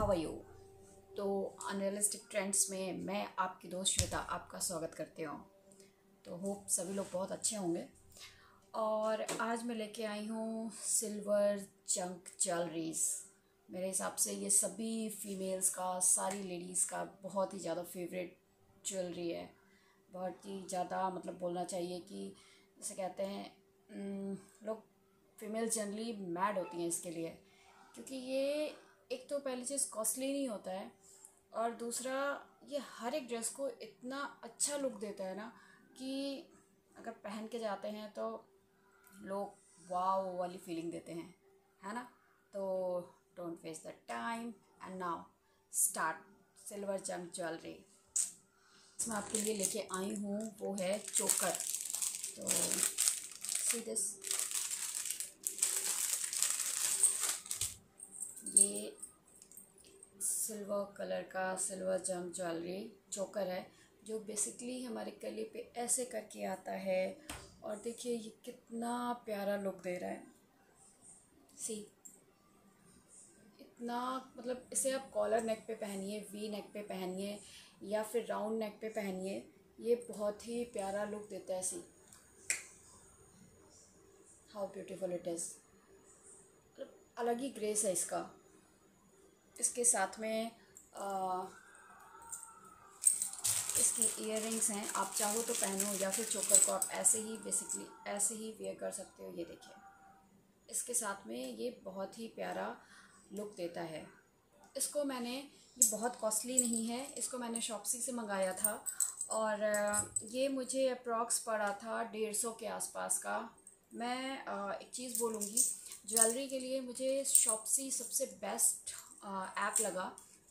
How are you. तो unrealistic trends में मैं आपकी दोस्त श्वेता आपका स्वागत करती हूँ। तो होप सभी लोग बहुत अच्छे होंगे। और आज मैं लेके आई हूँ सिल्वर जंक ज्वेलरीज मेरे हिसाब से ये सभी फीमेल्स का, सारी लेडीज़ का बहुत ही ज़्यादा फेवरेट ज्वेलरी है। बहुत ही ज़्यादा मतलब बोलना चाहिए कि जैसे कहते हैं लोग फीमेल जनरली मैड होती हैं इसके लिए। क्योंकि ये एक तो पहली चीज़ कॉस्टली नहीं होता है और दूसरा, ये हर एक ड्रेस को इतना अच्छा लुक देता है ना कि अगर पहन के जाते हैं तो लोग वाव वाली फीलिंग देते हैं, है ना? तो don't waste the time and now start silver junk jewellery मैं आपके लिए लेके आई हूँ, वो है चोकर तो सी दिस ये सिल्वर कलर का सिल्वर जंग ज्वेलरी, चोकर है, जो बेसिकली हमारे गले पे ऐसे करके आता है। और देखिए ये कितना प्यारा लुक दे रहा है। सी इतना मतलब इसे आप कॉलर नेक पे पहनिए वी नेक पे पहनिए, या फिर राउंड नेक पे पहनिए, ये बहुत ही प्यारा लुक देता है। See how beautiful it is अलग ही ग्रेस है इसका। इसके साथ में आ, इसकी इयर हैं। आप चाहो तो पहनो या फिर चोकर को आप ऐसे ही बेसिकली ऐसे ही वेयर कर सकते हो ये देखिए। इसके साथ में ये बहुत ही प्यारा लुक देता है। इसको मैंने ये बहुत कॉस्टली नहीं है इसको मैंने शॉपसी से मंगाया था और ये मुझे अप्रॉक्स पड़ा था डेढ़ सौ के आसपास का। मैं एक चीज़ बोलूँगी ज्वेलरी के लिए मुझे शॉपसी सबसे बेस्ट ऐप लगा।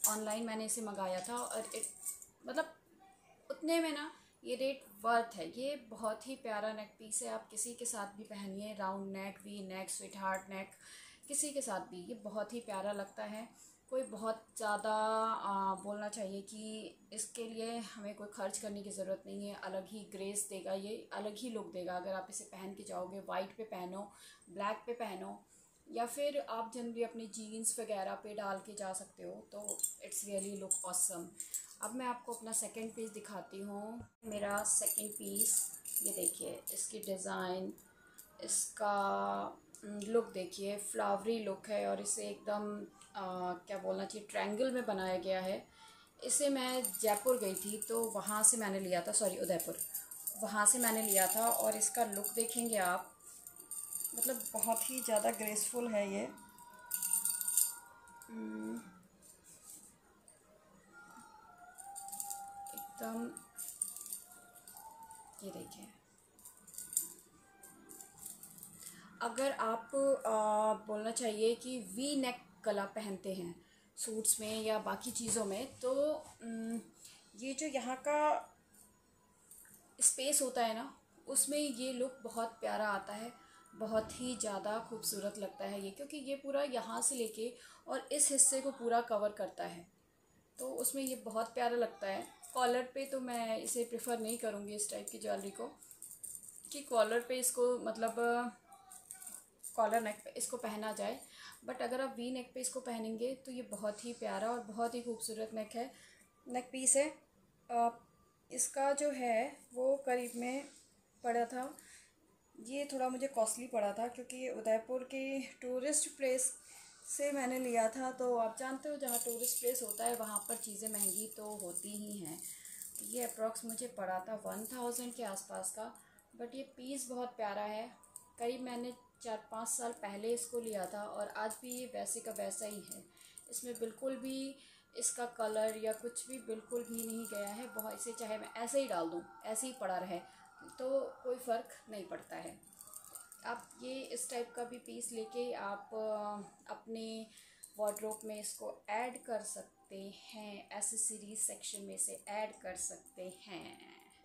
ऑनलाइन मैंने इसे मंगाया था और it, मतलब उतने में ना ये रेट वर्थ है। ये बहुत ही प्यारा नेक पीस है। आप किसी के साथ भी पहनिए round neck V neck sweetheart neck किसी के साथ भी। ये बहुत ही प्यारा लगता है। कोई बहुत ज़्यादा बोलना चाहिए कि इसके लिए हमें कोई खर्च करने की ज़रूरत नहीं है। अलग ही ग्रेस देगा ये अलग ही लुक देगा। अगर आप इसे पहन के जाओगे वाइट पे पहनो ब्लैक पे पहनो या फिर आप जनरली अपनी जीन्स वगैरह पे डाल के जा सकते हो तो इट्स रियली लुक ऑसम अब मैं आपको अपना सेकंड पीस दिखाती हूँ। मेरा सेकंड पीस ये देखिए, इसकी डिज़ाइन इसका लुक देखिए फ्लावरी लुक है और इसे एकदम क्या बोलना चाहिए ट्रायंगल में बनाया गया है। इसे मैं जयपुर गई थी तो वहाँ से मैंने लिया था सॉरी उदयपुर। वहाँ से मैंने लिया था और इसका लुक देखेंगे आप। मतलब बहुत ही ज़्यादा ग्रेसफुल है ये। हम्म। एकदम ये देखिए। अगर आप आ, बोलना चाहिए कि वी नेक गला पहनते हैं सूट्स में या बाकी चीज़ों में तो हम्म, ये जो यहाँ का स्पेस होता है ना उसमें ये लुक बहुत प्यारा आता है। बहुत ही ज़्यादा खूबसूरत लगता है ये, क्योंकि ये पूरा यहाँ से लेके और इस हिस्से को पूरा कवर करता है। तो उसमें ये बहुत प्यारा लगता है। कॉलर पे तो मैं इसे प्रेफर नहीं करूँगी इस टाइप की ज्वेलरी को, कि कॉलर पे इसको मतलब कॉलर नेक पे इसको पहना जाए। बट अगर आप वी नेक पे इसको पहनेंगे तो ये बहुत ही प्यारा और बहुत ही खूबसूरत नेक है। नेक पीस है। इसका जो है वो करीब में पड़ा था। ये थोड़ा मुझे कॉस्टली पड़ा था क्योंकि उदयपुर के टूरिस्ट प्लेस से मैंने लिया था तो आप जानते हो जहाँ टूरिस्ट प्लेस होता है, वहाँ पर चीज़ें महँगी तो होती ही हैं। ये अप्रॉक्स मुझे पड़ा था वन थाउज़ेंड के आसपास का बट ये पीस बहुत प्यारा है। करीब मैंने चार पाँच साल पहले इसको लिया था और आज भी ये वैसे का वैसा ही है। इसमें बिल्कुल भी इसका कलर या कुछ भी बिल्कुल भी नहीं गया है, बहुत इसे चाहे मैं ऐसे ही डाल दूँ, ऐसे ही पड़ा रहे। तो कोई फ़र्क नहीं पड़ता है। आप ये इस टाइप का भी पीस लेके आप अपने वार्ड्रोब में इसको ऐड कर सकते हैं एसेसरीज सेक्शन में से ऐड कर सकते हैं।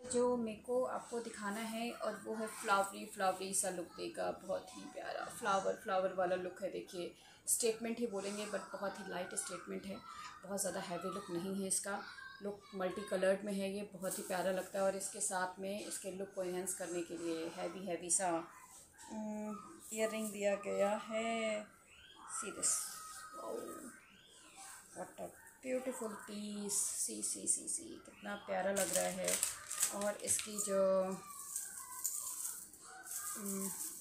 जो मेरे को आपको दिखाना है और वो है फ्लावरी फ्लावरी सा लुक देगा, बहुत ही प्यारा फ्लावर फ्लावर वाला लुक है। देखिए स्टेटमेंट ही बोलेंगे बट बहुत ही लाइट स्टेटमेंट है। बहुत ज़्यादा हैवी लुक नहीं है इसका। लुक मल्टी कलर्ड में है, ये बहुत ही प्यारा लगता है और इसके साथ में इसके लुक को इन्हेंस करने के लिए हैवी हैवी सा इयर रिंग दिया गया है। See this a beautiful piece see see see see कितना प्यारा लग रहा है। और इसकी जो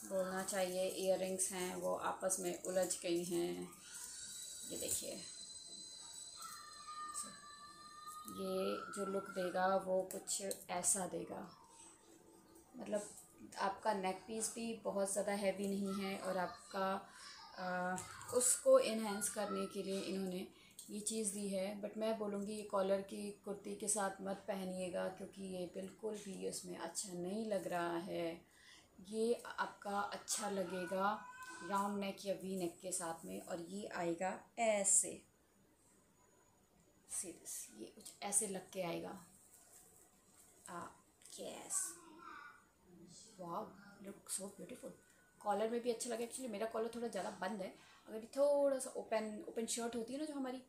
बोलना चाहिए इयर हैं, वो आपस में उलझ गई हैं। ये देखिए। ये जो लुक देगा वो कुछ ऐसा देगा। मतलब आपका नेक पीस भी बहुत ज़्यादा हैवी नहीं है और आपका आ, उसको इन्हेंस करने के लिए इन्होंने ये चीज़ दी है। बट मैं बोलूँगी ये कॉलर की कुर्ती के साथ मत पहनिएगा क्योंकि ये बिल्कुल भी उसमें अच्छा नहीं लग रहा है। ये आपका अच्छा लगेगा राउंड नेक या वी नेक के साथ में और ये आएगा ऐसे। सीरियस ये कुछ ऐसे लग के आएगा। यस वाह लुक सो ब्यूटीफुल कॉलर में भी अच्छा लगा एक्चुअली मेरा कॉलर थोड़ा ज़्यादा बंद है। अगर ये थोड़ा सा ओपन ओपन शर्ट होती है ना जो हमारी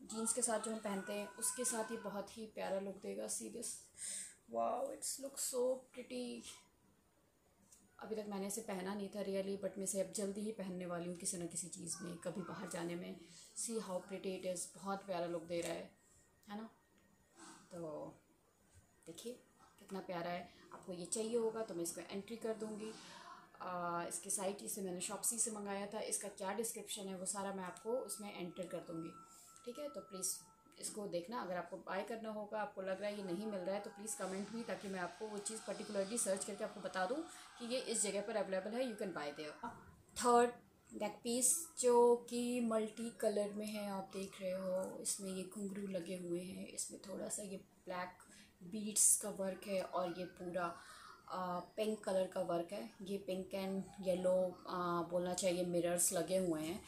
जीन्स के साथ जो हम पहनते हैं, उसके साथ ये बहुत ही प्यारा लुक देगा सीरियस वाह इट्स लुक सो प्रिटी अभी तक मैंने इसे पहना नहीं था रियली बट मैं इसे अब जल्दी ही पहनने वाली हूँ किसी न किसी चीज़ में, कभी बाहर जाने में। See how pretty it is बहुत प्यारा लुक दे रहा है है ना? तो देखिए, कितना प्यारा है। आपको ये चाहिए होगा तो मैं इसको एंट्री कर दूँगी। इसके साइट इसे मैंने शॉपसी से मंगाया था। इसका क्या डिस्क्रिप्शन है वो सारा मैं आपको उसमें एंटर कर दूँगी। ठीक है? तो प्लीज़ इसको देखना। अगर आपको बाय करना होगा, आपको लग रहा है ये नहीं मिल रहा है तो प्लीज़ कमेंट भी ताकि मैं आपको वो चीज़ पर्टिकुलरली सर्च करके आपको बता दूँ कि ये इस जगह पर अवेलेबल है you can buy their third neck piece जो कि मल्टी कलर में है, आप देख रहे हो, इसमें ये घुंघरू लगे हुए हैं, इसमें थोड़ा सा ये ब्लैक बीड्स का वर्क है और ये पूरा पिंक कलर का वर्क है। ये पिंक एंड येलो बोलना चाहिए मिरर्स लगे हुए हैं।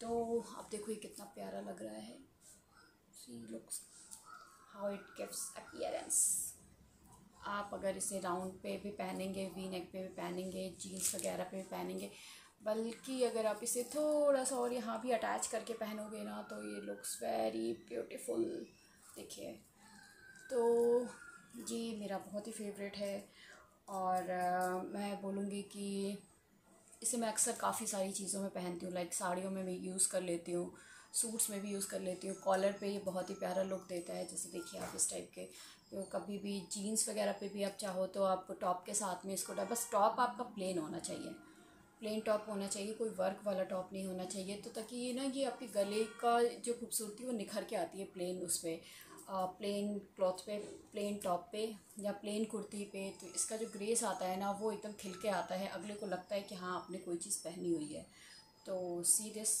तो आप देखो ये कितना प्यारा लग रहा है। See looks how it gives appearance आप अगर इसे राउंड पे भी पहनेंगे वी नेक पे भी पहनेंगे जीन्स वगैरह पे भी पहनेंगे बल्कि अगर आप इसे थोड़ा सा और यहाँ भी अटैच करके पहनोगे ना तो ये लुक्स वेरी ब्यूटीफुल देखिए। तो ये मेरा बहुत ही फेवरेट है और आ, मैं बोलूँगी कि इसे मैं अक्सर काफ़ी सारी चीज़ों में पहनती हूँ लाइक साड़ियों में मैं यूज़ कर लेती हूँ सूट्स में भी यूज़ कर लेती हूँ। कॉलर पे ये बहुत ही प्यारा लुक देता है जैसे देखिए आप इस टाइप के। तो कभी भी जीन्स वगैरह पे भी आप चाहो तो आप टॉप के साथ में इसको बस टॉप आपका प्लेन होना चाहिए। प्लेन टॉप होना चाहिए, कोई वर्क वाला टॉप नहीं होना चाहिए। तो ताकि ये ना, ये आपके गले का जो खूबसूरती वो निखर के आती है प्लेन उस पर प्लेन क्लॉथ पे, प्लेन टॉप पे या प्लेन कुर्ती पे तो इसका जो ग्रेस आता है ना, वो एकदम खिल के आता है। अगले को लगता है कि हाँ आपने कोई चीज़ पहनी हुई है। तो सी दिस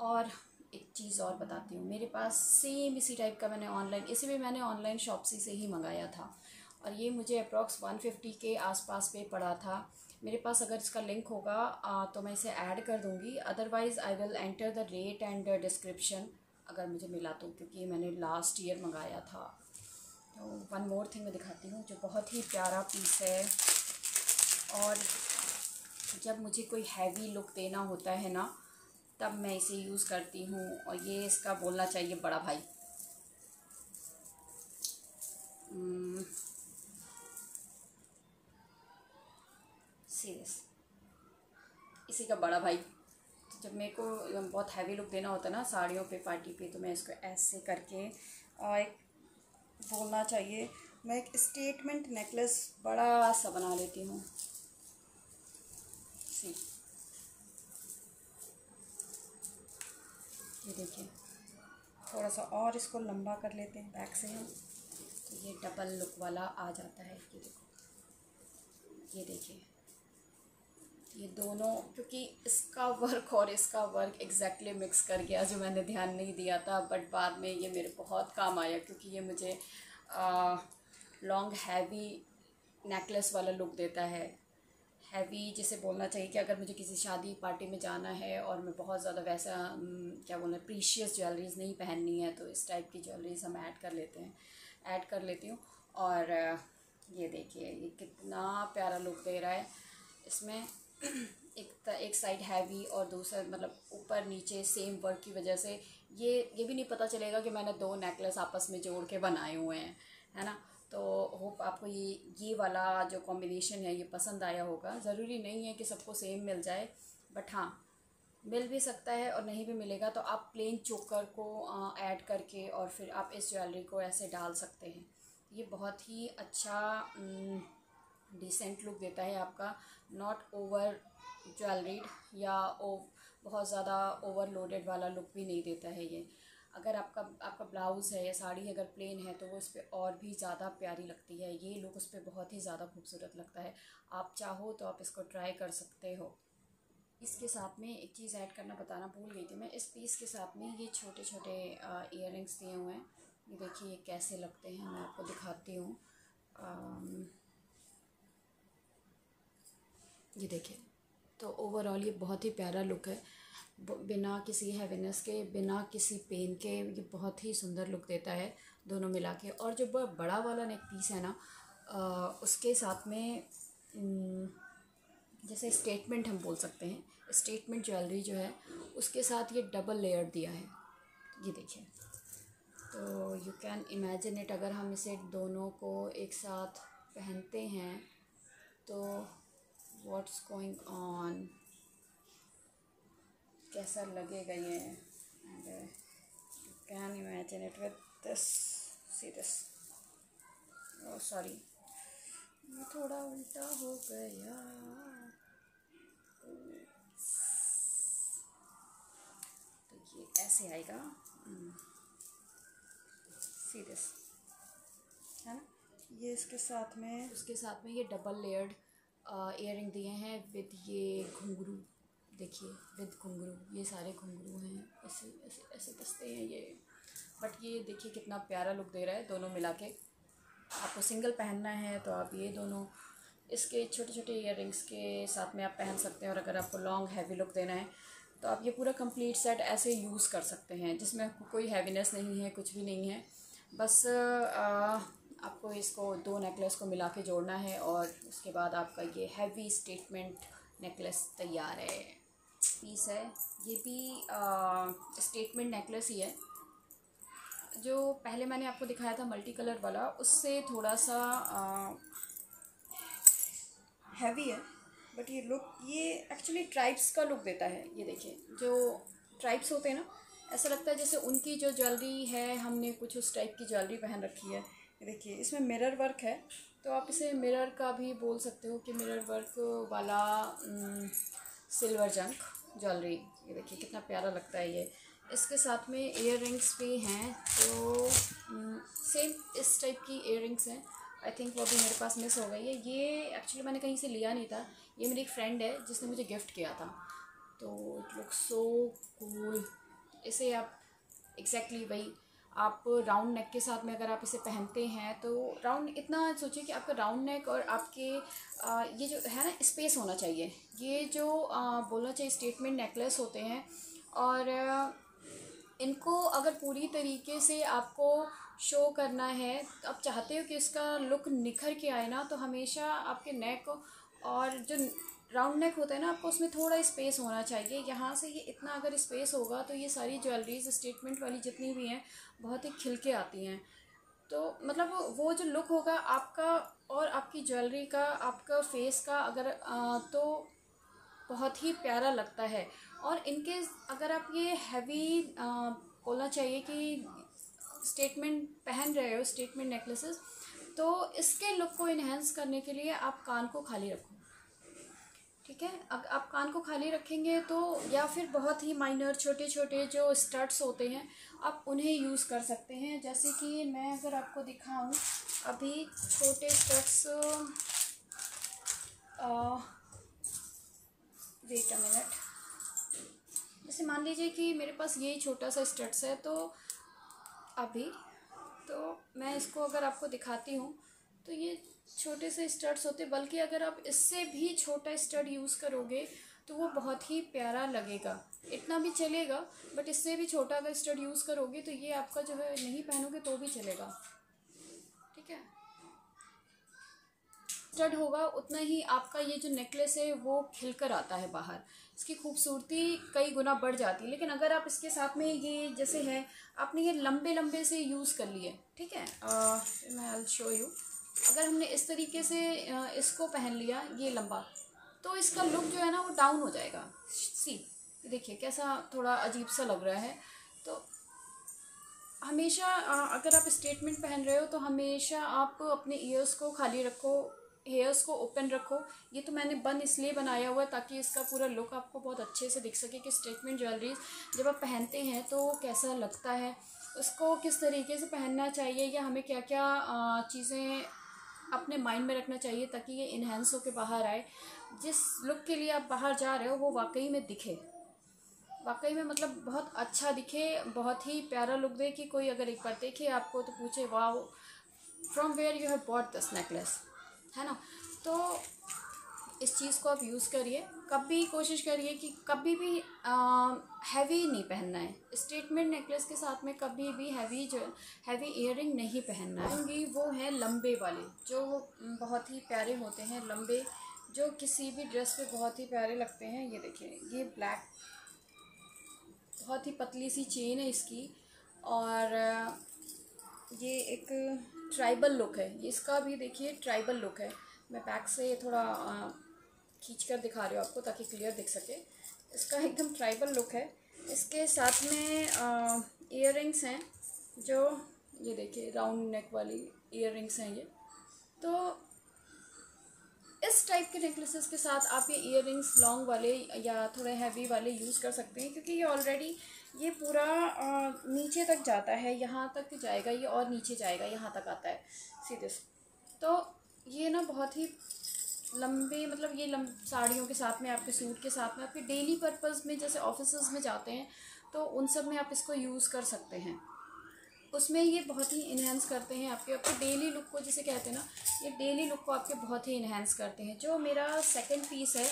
और एक चीज़ और बताती हूँ। मेरे पास सेम इसी टाइप का मैंने ऑनलाइन इसे भी मैंने ऑनलाइन शॉपसी से ही मंगाया था। और ये मुझे अप्रॉक्स वन फिफ्टी के आसपास पे पड़ा था। मेरे पास अगर इसका लिंक होगा आ, तो मैं इसे ऐड कर दूँगी। Otherwise I will enter the rate and description अगर मुझे मिला तो क्योंकि मैंने लास्ट ईयर मंगाया था। तो वन मोर थिंग मैं दिखाती हूँ जो बहुत ही प्यारा पीस है। और जब मुझे कोई हैवी लुक देना होता है ना तब मैं इसे यूज़ करती हूँ। और ये इसका बोलना चाहिए बड़ा भाई। सीरियस इसी का बड़ा भाई। तो जब मेरे को बहुत हैवी लुक देना होता है ना साड़ियों पे पार्टी पे तो मैं इसको ऐसे करके, और एक बोलना चाहिए, मैं एक स्टेटमेंट नेकलेस बड़ा सा बना लेती हूँ। सी ये देखिए, थोड़ा सा और इसको लंबा कर लेते हैं बैक से हम। तो ये डबल लुक वाला आ जाता है, ये देखो। ये देखिए। ये दोनों, क्योंकि इसका वर्क और इसका वर्क एग्जैक्टली exactly मिक्स कर गया जो मैंने ध्यान नहीं दिया था बट बाद में ये मेरे बहुत काम आया क्योंकि ये मुझे लॉन्ग हैवी नेकलेस वाला लुक देता है। हैवी जिसे बोलना चाहिए कि अगर मुझे किसी शादी पार्टी में जाना है और मैं बहुत ज़्यादा वैसा क्या बोलना प्रीशियस ज्वेलरीज नहीं पहननी है तो इस टाइप की ज्वेलरीज हम ऐड कर लेते हैं। ऐड कर लेती हूँ और, ये देखिए, ये कितना प्यारा लुक दे रहा है। इसमें एक एक साइड हैवी और दूसरा मतलब ऊपर नीचे सेम वर्क की वजह से ये ये भी नहीं पता चलेगा कि मैंने दो नेकलेस आपस में जोड़ के बनाए हुए हैं, है ना? तो होप आपको ये ये वाला जो कॉम्बिनेशन है, ये पसंद आया होगा। ज़रूरी नहीं है कि सबको सेम मिल जाए बट हाँ मिल भी सकता है और नहीं भी मिलेगा तो आप प्लेन चोकर को ऐड करके और फिर आप इस ज्वेलरी को ऐसे डाल सकते हैं। ये बहुत ही अच्छा डिसेंट लुक देता है आपका। नॉट ओवर ज्वेलरीड या ओ, बहुत ज़्यादा ओवरलोडेड वाला लुक भी नहीं देता है ये। अगर आपका आपका ब्लाउज़ है या साड़ी अगर प्लेन है तो वो इस पर और भी ज़्यादा प्यारी लगती है। ये लुक उस पर बहुत ही ज़्यादा खूबसूरत लगता है। आप चाहो तो आप इसको ट्राई कर सकते हो। इसके साथ में एक चीज़ ऐड करना बताना भूल गई थी मैं। इस पीस के साथ में ये छोटे छोटे इयर दिए हुए हैं। देखिए ये कैसे लगते हैं, मैं आपको दिखाती हूँ। ये देखिए तो ओवरऑल ये बहुत ही प्यारा लुक है। बिना किसी हैवीनेस के, बिना किसी पेन के ये बहुत ही सुंदर लुक देता है दोनों मिला के। और जो बड़ा वाला नेक पीस है ना उसके साथ में जैसे स्टेटमेंट हम बोल सकते हैं स्टेटमेंट ज्वेलरी जो है, उसके साथ ये डबल लेयर दिया है। ये देखिए तो यू कैन इमेजिन इट अगर हम इसे दोनों को एक साथ पहनते हैं तो व्हाट्स गोइंग ऑन कैसा लगेगा ये? And can imagine it with this see this sorry मैं थोड़ा उल्टा हो गया। तो ये ऐसे आएगा। सी दिस है ना? ये इसके साथ में उसके साथ में ये डबल लेयर्ड इयर दिए हैं विद ये घुंघरू देखिए विद घुंघरू ये सारे घुंघरू हैं ऐसे ऐसे ऐसे दस्ते हैं ये। बट ये देखिए कितना प्यारा लुक दे रहा है दोनों मिला के। आपको सिंगल पहनना है तो आप ये दोनों इसके छोटे छोटे इयर के साथ में आप पहन सकते हैं और अगर आपको लॉन्ग हैवी लुक देना है तो आप ये पूरा कंप्लीट सेट ऐसे यूज़ कर सकते हैं जिसमें कोई हैवीनेस नहीं है कुछ भी नहीं है। बस आ, आपको इसको दो नेकलेस को मिला के जोड़ना है और उसके बाद आपका ये हैवी स्टेटमेंट नेकलेस तैयार है। पीस है। ये भी स्टेटमेंट नेकलेस ही है। जो पहले मैंने आपको दिखाया था मल्टी कलर वाला, उससे थोड़ा सा हैवी है। बट ये लुक ये एक्चुअली ट्राइब्स का लुक देता है। ये देखिए, जो ट्राइब्स होते हैं ना, ऐसा लगता है जैसे उनकी जो ज्वेलरी है, हमने कुछ उस टाइप की ज्वेलरी पहन रखी है। देखिए, इसमें मिरर वर्क है। तो आप इसे मिरर का भी बोल सकते हो कि मिरर वर्क वाला सिल्वर जंक ज्वेलरी ये देखिए, कितना प्यारा लगता है ये। इसके साथ में इयर रिंग्स भी हैं तो सेम इस टाइप की इयर रिंग्स हैं। आई थिंक वो भी मेरे पास मिस हो गई है। ये एक्चुअली मैंने कहीं से लिया नहीं था। ये मेरी एक फ्रेंड है, जिसने मुझे गिफ्ट किया था। तो इट लुक सो कूल इसे आप एग्जैक्टली exactly वही आप राउंड नेक के साथ में अगर आप इसे पहनते हैं तो राउंड इतना सोचिए कि आपका राउंड नेक और आपके आ, ये जो है ना स्पेस होना चाहिए। ये जो आ, बोलना चाहिए स्टेटमेंट नेकलेस होते हैं और इनको अगर पूरी तरीके से आपको शो करना है तो आप चाहते हो कि इसका लुक निखर के आए ना तो हमेशा आपके नेक और जो राउंड नेक होता है ना आपको उसमें थोड़ा स्पेस होना चाहिए। यहाँ से ये इतना अगर स्पेस होगा तो ये सारी ज्वेलरीज स्टेटमेंट वाली जितनी भी हैं बहुत ही खिल के आती हैं। तो मतलब वो जो लुक होगा आपका और आपकी ज्वेलरी का आपका फेस का अगर आ, तो बहुत ही प्यारा लगता है। और इनके अगर आप ये हैवी बोलना चाहिए कि स्टेटमेंट पहन रहे हो स्टेटमेंट नेकलेसेस तो इसके लुक को इन्हेंस करने के लिए आप कान को खाली रखो। ठीक है? अब आप कान को खाली रखेंगे तो या फिर बहुत ही माइनर छोटे छोटे जो स्टड्स होते हैं, आप उन्हें यूज़ कर सकते हैं। जैसे कि मैं अगर आपको दिखाऊँ, अभी छोटे स्टड्स वेट अ मिनट जैसे मान लीजिए कि मेरे पास ये छोटा सा स्टड्स है तो अभी तो मैं इसको अगर आपको दिखाती हूँ तो ये छोटे से स्टड्स होते बल्कि अगर आप इससे भी छोटा स्टड यूज़ करोगे तो वो बहुत ही प्यारा लगेगा। इतना भी चलेगा बट इससे भी छोटा अगर स्टड यूज़ करोगे तो ये आपका जो है नहीं पहनोगे तो भी चलेगा। ठीक है? स्टड होगा, उतना ही आपका ये जो नेकलेस है, वो खिलकर आता है बाहर। इसकी खूबसूरती कई गुना बढ़ जाती है, लेकिन अगर आप इसके साथ में ये जैसे है, आपने ये लंबे लंबे से यूज़ कर लिए, ठीक है? मैं आई शो यू अगर हमने इस तरीके से इसको पहन लिया, ये लंबा तो इसका लुक जो है ना, वो डाउन हो जाएगा। सी देखिए कैसा थोड़ा अजीब सा लग रहा है। तो हमेशा अगर आप स्टेटमेंट पहन रहे हो तो हमेशा आप अपने ईयर्स को खाली रखो हेयर्स को ओपन रखो। ये तो मैंने बन इसलिए बनाया हुआ है ताकि इसका पूरा लुक आपको बहुत अच्छे से दिख सके कि स्टेटमेंट ज्वेलरीज जब आप पहनते हैं तो कैसा लगता है, उसको किस तरीके से पहनना चाहिए, या हमें क्या क्या चीज़ें अपने माइंड में रखना चाहिए ताकि ये इन्हेंस होकर बाहर आए। जिस लुक के लिए आप बाहर जा रहे हो, वो वाकई में दिखे। वाकई में मतलब बहुत अच्छा दिखे, बहुत ही प्यारा लुक दे कि कोई अगर एक बार देखे आपको तो पूछे वाह from where you have bought this necklace है ना? तो इस चीज़ को आप यूज़ करिए। कभी कोशिश करिए कि कभी भी हैवी नहीं पहनना है। स्टेटमेंट नेकलेस के साथ में कभी भी हैवी जो हैवी इयर नहीं पहनना है। वो हैं लंबे वाले, जो बहुत ही प्यारे होते हैं, लंबे, जो किसी भी ड्रेस पे बहुत ही प्यारे लगते हैं। ये देखिए, ये ब्लैक बहुत ही पतली सी चेन है इसकी। और, ये एक ट्राइबल लुक है। इसका भी देखिए ट्राइबल लुक है। मैं बैक से थोड़ा खींच कर दिखा रही हूँ आपको ताकि क्लियर दिख सके। इसका एकदम ट्राइबल लुक है। इसके साथ में इयर हैं, जो, ये देखिए राउंड नेक वाली इयर हैं ये। तो इस टाइप के नेकलेसेस के साथ आप ये इयर लॉन्ग वाले या थोड़े हैवी वाले यूज़ कर सकते हैं, क्योंकि ये ऑलरेडी ये पूरा नीचे तक जाता है, यहाँ तक जाएगा, ये और नीचे जाएगा, यहाँ तक आता है। सीधे तो ये ना बहुत ही लंबे मतलब ये लंब साड़ियों के साथ में आपके सूट के साथ में आपके डेली पर्पज़ में जैसे ऑफ़िस में जाते हैं तो उन सब में आप इसको यूज़ कर सकते हैं। उसमें ये बहुत ही इन्हेंस करते हैं आपके आपके डेली लुक को जिसे कहते हैं ना ये डेली लुक को आपके बहुत ही इन्हेंस करते हैं। जो मेरा सेकंड पीस है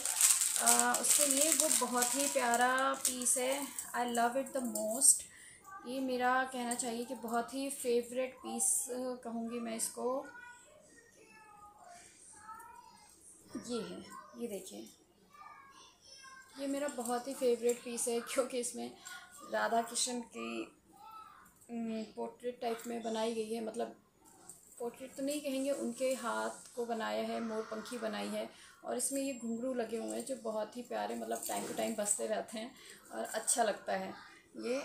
आ, उसके लिए वो बहुत ही प्यारा पीस है। I love it the most ये मेरा कहना चाहिए कि बहुत ही फेवरेट पीस कहूँगी मैं इसको। ये है, ये देखिए। ये मेरा बहुत ही फेवरेट पीस है, क्योंकि इसमें राधा कृष्ण की पोर्ट्रेट टाइप में बनाई गई है। मतलब पोर्ट्रेट तो नहीं कहेंगे, उनके हाथ को बनाया है, मोर पंखी बनाई है। और इसमें ये घुंघरू लगे हुए हैं, जो बहुत ही प्यारे मतलब टाइम टू टाइम बसते रहते हैं और अच्छा लगता है। ये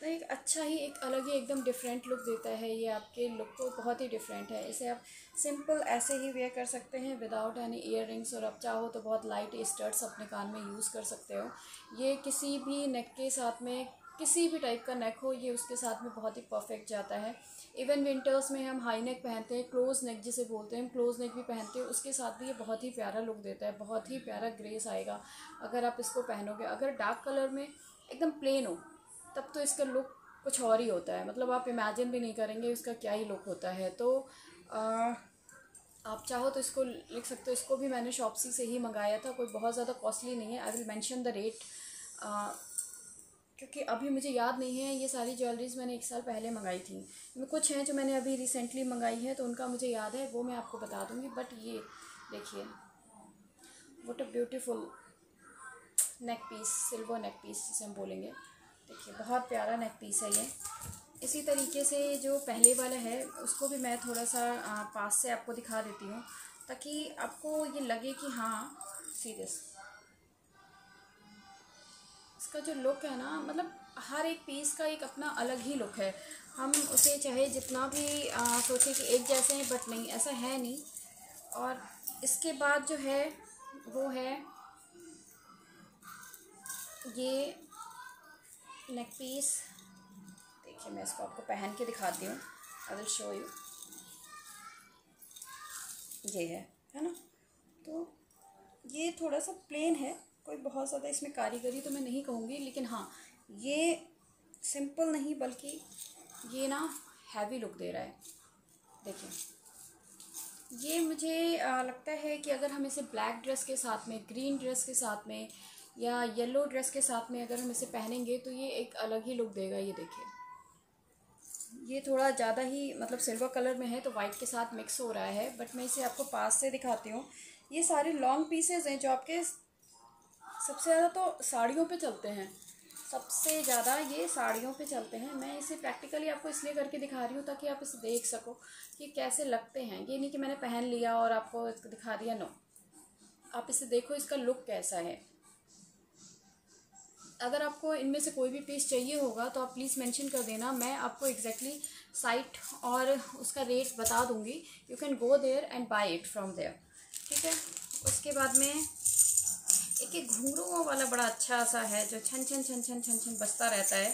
तो एक अच्छा ही, एक अलग ही एकदम डिफरेंट लुक देता है। ये आपके लुक को बहुत ही डिफरेंट है। इसे आप सिंपल ऐसे ही वेयर कर सकते हैं विदाउट एनी इयर और आप चाहो तो बहुत लाइट स्टर्ट्स अपने कान में यूज़ कर सकते हो। ये किसी भी नेक के साथ में किसी भी टाइप का नेक हो ये उसके साथ में बहुत ही परफेक्ट जाता है। इवन विंटर्स में हम हाई नेक पहनते हैं क्लोज नेक जिसे बोलते हैं हम क्लोज नेक भी पहनते हैं उसके साथ भी ये बहुत ही प्यारा लुक देता है बहुत ही प्यारा ग्रेस आएगा अगर आप इसको पहनोगे। अगर डार्क कलर में एकदम प्लेन हो तब तो इसका लुक कुछ और ही होता है। मतलब आप इमेजिन भी नहीं करेंगे इसका क्या ही लुक होता है। तो आ, आप चाहो तो इसको लिख सकते हो। इसको भी मैंने शॉपसी से ही मंगाया था, कोई बहुत ज़्यादा कॉस्टली नहीं है। I will mention the rate क्योंकि अभी मुझे याद नहीं है, ये सारी ज्वेलरीज मैंने एक साल पहले मंगाई थी। कुछ हैं जो मैंने अभी रिसेंटली मंगाई है तो उनका मुझे याद है, वो मैं आपको बता दूँगी। बट ये देखिए what a beautiful neck piece silver neck piece जिसे हम बोलेंगे। देखिए, बहुत प्यारा नेक पीस है ये। इसी तरीके से जो पहले वाला है, उसको भी मैं थोड़ा सा पास से आपको दिखा देती हूँ, ताकि आपको ये लगे कि हाँ सीरियस इसका जो लुक है ना मतलब हर एक पीस का एक अपना अलग ही लुक है। हम उसे चाहे जितना भी सोचें कि एक जैसे हैं बट नहीं, ऐसा है नहीं। और इसके बाद जो है, वो है ये नेक पीस देखिए मैं इसको आपको पहन के दिखाती हूँ। आई विल शो यू ये है है ना? तो ये थोड़ा सा प्लेन है। कोई बहुत ज़्यादा इसमें कारीगरी तो मैं नहीं कहूँगी, लेकिन हाँ ये सिंपल नहीं, बल्कि ये ना हैवी लुक दे रहा है। देखिए, ये मुझे लगता है कि अगर हम इसे ब्लैक ड्रेस के साथ में ग्रीन ड्रेस के साथ में, या येलो ड्रेस के साथ में अगर हम इसे पहनेंगे तो ये एक अलग ही लुक देगा, ये देखिए। ये थोड़ा ज़्यादा ही मतलब सिल्वर कलर में है तो वाइट के साथ मिक्स हो रहा है बट मैं इसे आपको पास से दिखाती हूँ। ये सारे लॉन्ग पीसेज हैं जो आपके सबसे ज़्यादा तो साड़ियों पे चलते हैं। सबसे ज़्यादा ये साड़ियों पे चलते हैं। मैं इसे प्रैक्टिकली आपको इसलिए करके दिखा रही हूँ ताकि आप इसे देख सको कि कैसे लगते हैं। ये नहीं कि मैंने पहन लिया और आपको दिखा दिया नो आप इसे देखो, इसका लुक कैसा है। अगर आपको इनमें से कोई भी पीस चाहिए होगा तो आप प्लीज़ मेंशन कर देना। मैं आपको एग्जैक्टली exactly साइट और उसका रेट बता दूँगी। You can go there and buy it from there ठीक है? उसके बाद में एक एक घुंघरुओं वाला बड़ा अच्छा सा है जो छन छन छन छन छन छन बसता रहता है।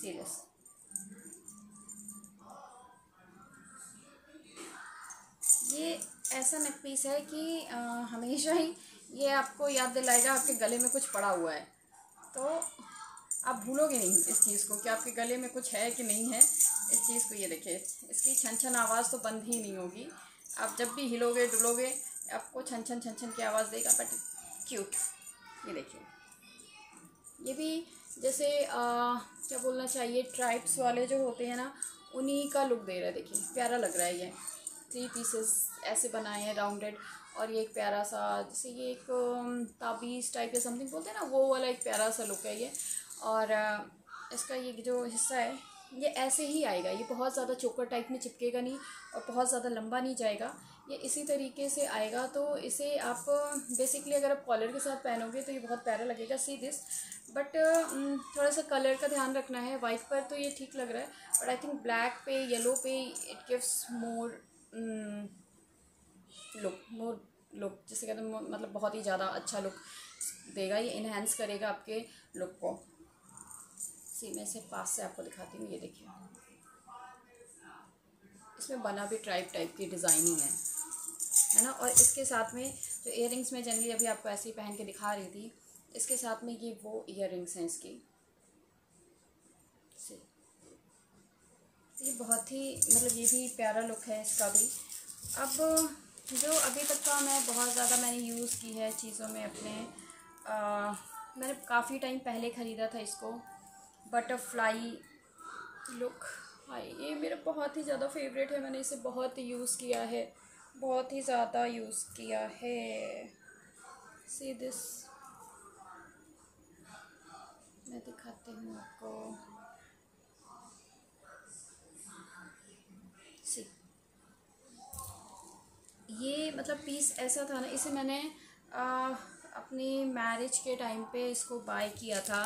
सीरियस ये ऐसा नेक पीस है कि आ, हमेशा ही ये आपको याद दिलाएगा आपके गले में कुछ पड़ा हुआ है। तो आप भूलोगे नहीं इस चीज़ को कि आपके गले में कुछ है कि नहीं है। इस चीज़ को ये देखिए इसकी छन छन आवाज़ तो बंद ही नहीं होगी। आप जब भी हिलोगे डुलोगे आपको छन छन छन छन की आवाज़ देगा बट क्यूट ये देखिए। ये भी जैसे आ, क्या बोलना चाहिए ट्राइब्स वाले जो होते हैं ना उन्हीं का लुक दे रहा है देखिए। प्यारा लग रहा है ये। थ्री पीसेस ऐसे बनाए हैं राउंडेड और ये एक प्यारा सा, जैसे ये एक ताबीज़ टाइप या समथिंग बोलते हैं ना, वो वाला एक प्यारा सा लुक है ये। और इसका ये जो हिस्सा है, ये ऐसे ही आएगा। ये बहुत ज़्यादा चोकर टाइप में चिपकेगा नहीं और बहुत ज़्यादा लंबा नहीं जाएगा। ये इसी तरीके से आएगा तो इसे आप बेसिकली अगर आप कॉलर के साथ पहनोगे तो ये बहुत प्यारा लगेगा सी दिस बट थोड़ा सा कलर का ध्यान रखना है वाइट पर तो ये ठीक लग रहा है। बट आई थिंक ब्लैक पे येलो पे इट गिव्स मोर लुक जिसे कहते हैं मतलब बहुत ही ज़्यादा अच्छा लुक देगा, ये इन्हेंस करेगा आपके लुक को। सी मैं इसे पास से आपको दिखाती हूँ, ये देखिए। इसमें बना भी ट्राइप टाइप की डिज़ाइनिंग है है ना? और इसके साथ में जो इयर में जनरली अभी आपको ऐसे ही पहन के दिखा रही थी, इसके साथ में ये वो इयर हैं इसकी। ये बहुत ही मतलब ये भी प्यारा लुक है इसका भी। अब जो अभी तक का मैं बहुत ज़्यादा मैंने यूज़ की है चीज़ों में अपने आ, मैंने काफ़ी टाइम पहले ख़रीदा था इसको बटरफ्लाई लुक। हाई ये मेरा बहुत ही ज़्यादा फेवरेट है मैंने इसे बहुत यूज़ किया है बहुत ही ज़्यादा यूज़ किया है। सी दिस मैं दिखाती हूँ आपको सी ये मतलब पीस ऐसा था ना इसे मैंने आ, अपनी मैरिज के टाइम पे इसको बाय किया था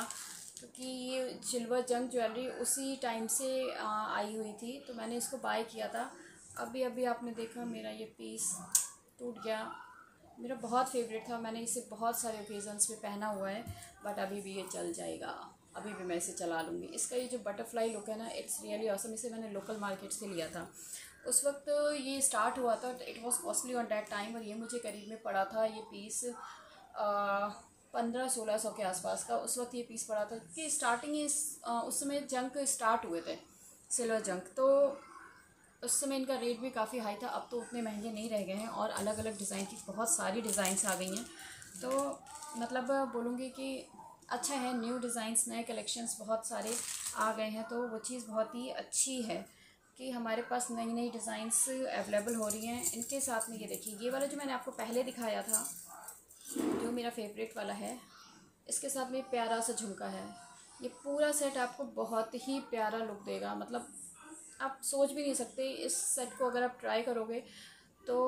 क्योंकि ये सिल्वर जंग ज्वेलरी उसी टाइम से आ, आई हुई थी तो मैंने इसको बाय किया था। अभी अभी आपने देखा मेरा ये पीस टूट गया। मेरा बहुत फेवरेट था मैंने इसे बहुत सारे ओकेजन्स पे पहना हुआ है बट अभी भी ये चल जाएगा। अभी भी मैं इसे चला लूँगी। इसका ये जो बटरफ्लाई लुक है ना इट्स रियली ऑसम इसे मैंने लोकल मार्केट से लिया था। उस वक्त ये स्टार्ट हुआ था it was costly on that time और ये मुझे करीब में पड़ा था, ये पीस पंद्रह सोलह सौ के आसपास का, उस वक्त ये पीस पड़ा था कि स्टार्टिंग इस उस समय जंक स्टार्ट हुए थे सिल्वर जंक तो उस समय इनका रेट भी काफ़ी हाई था, अब तो उतने महँगे नहीं रह गए हैं और अलग अलग डिज़ाइन की बहुत सारी डिज़ाइंस आ गई हैं। तो मतलब बोलूँगी कि अच्छा है न्यू डिज़ाइंस नए कलेक्शंस बहुत सारे आ गए हैं तो वो चीज़ बहुत ही अच्छी है। कि हमारे पास नई नई डिज़ाइंस अवेलेबल हो रही हैं। इनके साथ में ये देखिए, ये वाला जो मैंने आपको पहले दिखाया था, जो मेरा फेवरेट वाला है, इसके साथ में प्यारा सा झुमका है। ये पूरा सेट आपको बहुत ही प्यारा लुक देगा। मतलब आप सोच भी नहीं सकते, इस सेट को अगर आप ट्राई करोगे तो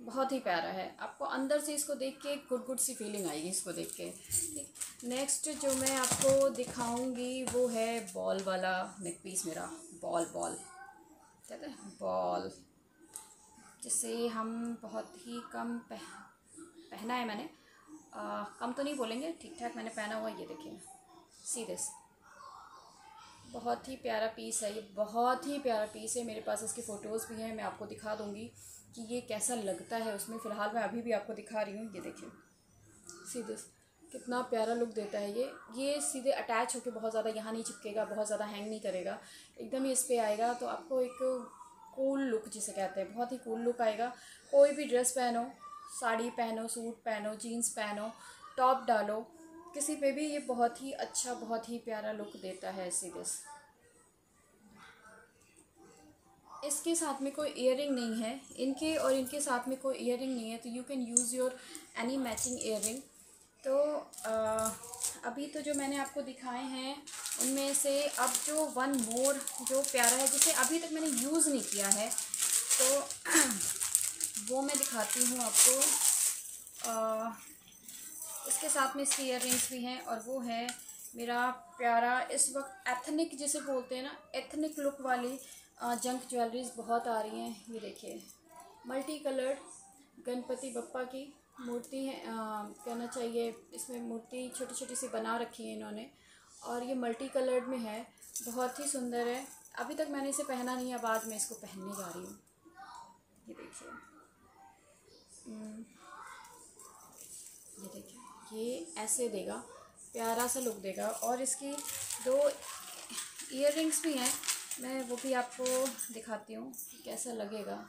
बहुत ही प्यारा है। आपको अंदर से इसको देख के गुड गुड सी फीलिंग आएगी इसको देख के। नेक्स्ट जो मैं आपको दिखाऊँगी, वो है बॉल वाला नेक पीस मेरा। Ball ball. कहते हैं बॉल। जिसे हम बहुत ही कम पह, पहना है मैंने। आ, कम तो नहीं बोलेंगे ठीक ठाक मैंने पहना हुआ ये देखिए। सीरियस बहुत ही प्यारा पीस है ये बहुत ही प्यारा पीस है। मेरे पास इसकी फ़ोटोज़ भी हैं मैं आपको दिखा दूँगी कि ये कैसा लगता है उसमें। फ़िलहाल मैं अभी भी आपको दिखा रही हूँ ये देखिए। सीरियस कितना प्यारा लुक देता है ये। ये सीधे अटैच होकर बहुत ज़्यादा यहाँ नहीं चिपकेगा, बहुत ज़्यादा हैंग नहीं करेगा। एकदम ही इस पर आएगा तो आपको एक कूल लुक जिसे कहते हैं, बहुत ही कूल लुक आएगा। कोई भी ड्रेस पहनो, साड़ी पहनो सूट पहनो जीन्स पहनो टॉप डालो, किसी पे भी ये बहुत ही अच्छा बहुत ही प्यारा लुक देता है सीधे इसके साथ में कोई इयर नहीं है। इनके और इनके साथ में कोई इयर नहीं है तो you can use your any matching ear तो आ, अभी तो जो मैंने आपको दिखाए हैं उनमें से अब जो वन मोर जो प्यारा है जिसे अभी तक मैंने यूज़ नहीं किया है तो वो मैं दिखाती हूँ आपको। आ, इसके साथ में इसकी ईयर भी हैं और वो है मेरा प्यारा इस वक्त एथनिक जिसे बोलते हैं ना एथनिक लुक वाली जंक ज्वेलरीज बहुत आ रही हैं। ये देखिए मल्टी कलर्ड गणपति बप्पा की। मूर्ति है कहना चाहिए इसमें मूर्ति छोटी छोटी सी बना रखी है इन्होंने और ये मल्टी कलर्ड में है बहुत ही सुंदर है। अभी तक मैंने इसे पहना नहीं है बाद में इसको पहनने जा रही हूँ। ये देखिए। हम्म, ये देखिए ये ऐसे देगा प्यारा सा लुक देगा और इसकी दो इयर भी हैं मैं वो भी आपको दिखाती हूँ कैसा लगेगा।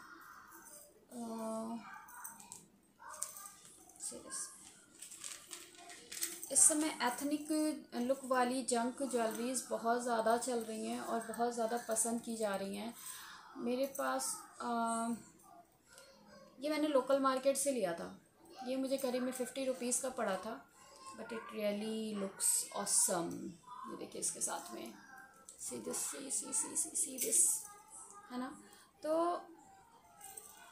इस समय एथनिक लुक वाली जंक ज्वेलरीज बहुत ज़्यादा चल रही हैं और बहुत ज़्यादा पसंद की जा रही हैं। मेरे पास आ, ये मैंने लोकल मार्केट से लिया था। ये मुझे करीब में फिफ्टी रुपीज़ का पड़ा था but it really looks awesome ये देखिए इसके साथ में। See this C see see see see this है ना? तो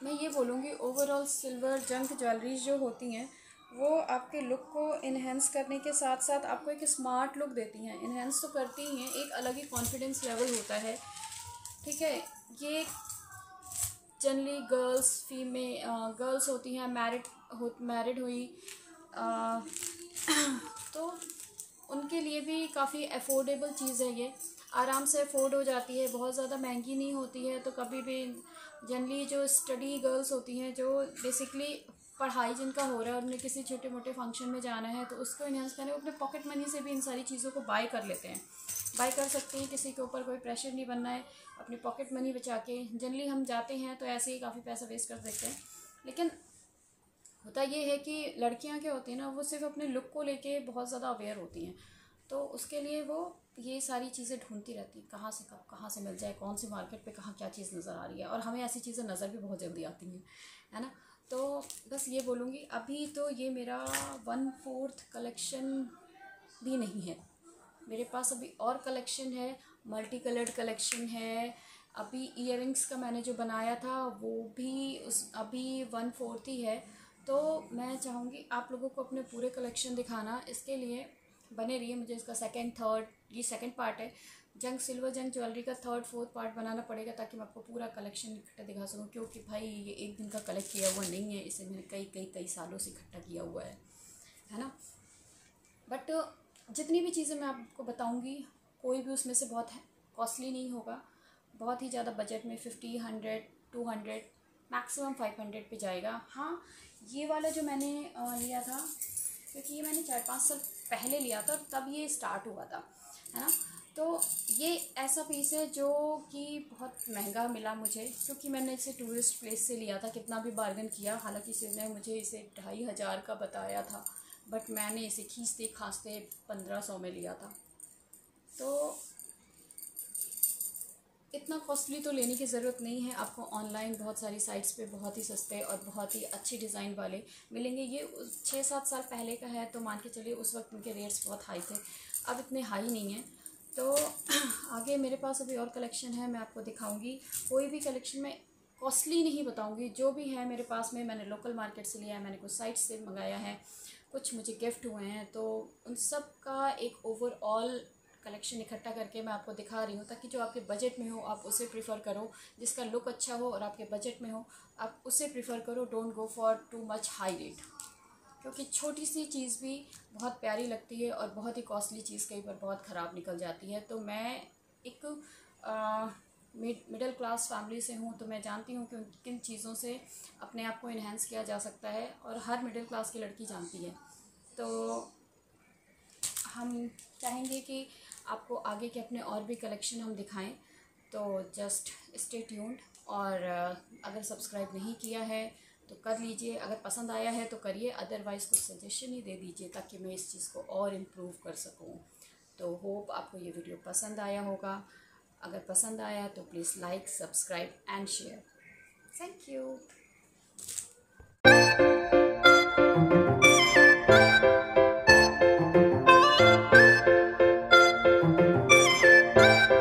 मैं ये बोलूँगी ओवरऑल सिल्वर जंक ज्वेलरीज जो होती हैं वो आपके लुक को इन्हेंस करने के साथ साथ आपको एक स्मार्ट लुक देती हैं। इन्हेंस तो करती ही हैं एक अलग ही कॉन्फिडेंस लेवल होता है। ठीक है? ये जनरली गर्ल्स फीमे गर्ल्स होती हैं मैरिड हो मैरिड हुई आ, तो उनके लिए भी काफ़ी अफोर्डेबल चीज़ है ये। आराम से अफोर्ड हो जाती है बहुत ज़्यादा महँगी नहीं होती है तो कभी भी जनरली जो स्टडी गर्ल्स होती हैं, जो बेसिकली पढ़ाई जिनका हो रहा है उन्हें किसी छोटे मोटे फ़ंक्शन में जाना है तो उसको इन्हेंस करने अपने पॉकेट मनी से भी इन सारी चीज़ों को बाय कर लेते हैं। बाय कर सकते हैं, किसी के ऊपर कोई प्रेशर नहीं बनना है, अपने पॉकेट मनी बचा के। जनरली हम जाते हैं तो ऐसे ही काफ़ी पैसा वेस्ट कर देते हैं। लेकिन होता ये है कि लड़कियाँ क्या होती हैं ना, वो सिर्फ़ अपने लुक को लेके बहुत ज़्यादा अवेयर होती हैं। तो उसके लिए वो ये सारी चीज़ें ढूंढती रहती कहाँ से कब, कहाँ से मिल जाए, कौन सी मार्केट पे कहाँ क्या चीज़ नज़र आ रही है, और हमें ऐसी चीज़ें नज़र भी बहुत जल्दी आती हैं, है ना? तो बस ये बोलूँगी, अभी तो ये मेरा वन फोर्थ कलेक्शन भी नहीं है। मेरे पास अभी और कलेक्शन है मल्टी कलर्ड कलेक्शन है, अभी इयर का मैंने जो बनाया था, वो भी उस, अभी वन फोर्थ ही है। तो मैं चाहूँगी आप लोगों को अपने पूरे कलेक्शन दिखाना, इसके लिए बने रहिए, मुझे इसका सेकेंड थर्ड ये सेकेंड पार्ट है। जंग सिल्वर जंग ज्वेलरी का थर्ड फोर्थ पार्ट बनाना पड़ेगा ताकि मैं आपको पूरा कलेक्शन इकट्ठा दिखा सकूँ, क्योंकि भाई ये एक दिन का कलेक्ट किया हुआ नहीं है, इसे मैंने कई कई कई सालों से इकट्ठा किया हुआ है है ना? बट जितनी भी चीज़ें मैं आपको बताऊँगी, कोई भी उसमें से बहुत कॉस्टली नहीं होगा। बहुत ही ज़्यादा बजट में fifty hundred two hundred maximum five hundred पर जाएगा। हाँ ये वाला जो मैंने लिया था, क्योंकि ये मैंने चार, पाँच साल पहले लिया था, तब ये स्टार्ट हुआ था, है ना? तो ये ऐसा पीस है जो कि बहुत महँगा मिला मुझे, क्योंकि मैंने इसे टूरिस्ट प्लेस से लिया था, कितना भी बार्गन किया, हालाँकि ने मुझे इसे ढाई हज़ार का बताया था बट मैंने इसे खींचते खांसते पंद्रह सौ में लिया था। तो इतना कॉस्टली तो लेने की ज़रूरत नहीं है। आपको ऑनलाइन बहुत सारी साइट्स पे बहुत ही सस्ते और बहुत ही अच्छी डिज़ाइन वाले मिलेंगे। ये छः सात साल पहले का है तो मान के चलिए उस वक्त उनके रेट्स बहुत हाई थे। अब इतने हाई नहीं हैं। तो आगे मेरे पास अभी और कलेक्शन है, मैं आपको दिखाऊँगी। कोई भी कलेक्शन में कॉस्टली नहीं बताऊँगी। जो भी है मेरे पास में, मैंने लोकल मार्केट से लिया है, मैंने कुछ साइट से मंगाया है, कुछ मुझे गिफ्ट हुए हैं तो उन सब का एक ओवरऑल कलेक्शन इकट्ठा करके मैं आपको दिखा रही हूँ, ताकि जो आपके बजट में हो, आप उसे प्रीफ़र करो, जिसका लुक अच्छा हो और आपके बजट में हो, आप उसे प्रीफ़र करो don't go for too much high rate क्योंकि छोटी सी चीज़ भी बहुत प्यारी लगती है और बहुत ही कॉस्टली चीज़ कई बार बहुत ख़राब निकल जाती है। तो मैं एक मिडिल क्लास फैमिली से हूँ तो मैं जानती हूँ कि किन चीज़ों से अपने आप को इन्हेंस किया जा सकता है और हर मिडिल क्लास की लड़की जानती है। तो हम चाहेंगे कि आपको आगे के अपने और भी कलेक्शन हम दिखाएँ। तो जस्ट स्टे ट्यून्ड और अगर सब्सक्राइब नहीं किया है तो कर लीजिए। अगर पसंद आया है तो करिए। अदरवाइज़ कुछ सजेशन ही दे दीजिए, ताकि मैं इस चीज़ को और इम्प्रूव कर सकूँ। तो होप आपको ये वीडियो पसंद आया होगा। अगर पसंद आया तो please like subscribe and share thank you